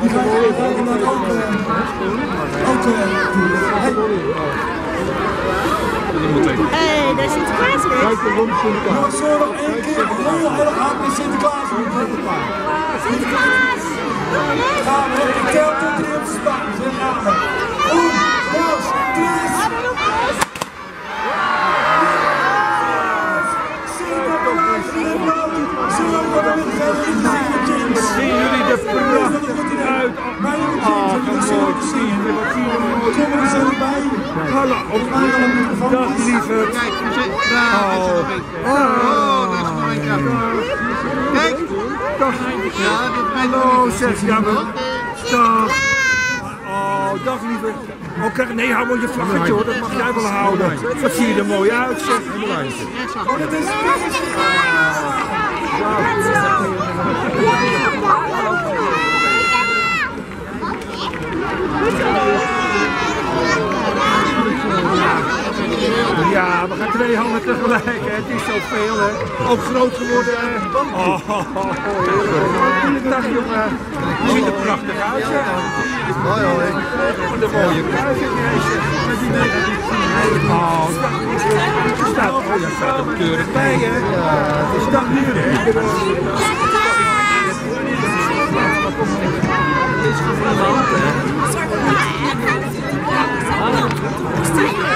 Die ga je inderdaad ook, uh, ook uh, doen. Hé, hey, daar is Sinterklaas weer. Kijk, de rond Sinterklaas. Nou, zo nog één keer heel erg hard met Sinterklaas. Sinterklaas! Gaan we, ik tel tot drie op de gaan we. Oeh, Tries. Is een Oh, dat is. Dag. Ja, dat zeg. Ja, wel. Dag. Oh, dag lieve. Oh, nee, hou maar je vlaggetje hoor, dat mag jij wel houden. Wat zie je er mooi uit, zeg. Ja, ja, we gaan twee handen tegelijk. Hè. Het is zo veel Hè. Ook groot geworden. Oh, oh, oh, oh. Dag jongen. Het ziet er prachtig uit. Hè. Mooi hoor. De mooie kruisiging met die deze. Oh, er staat een keurig bij. Hè. Het is dan nu. Hè. Hallo.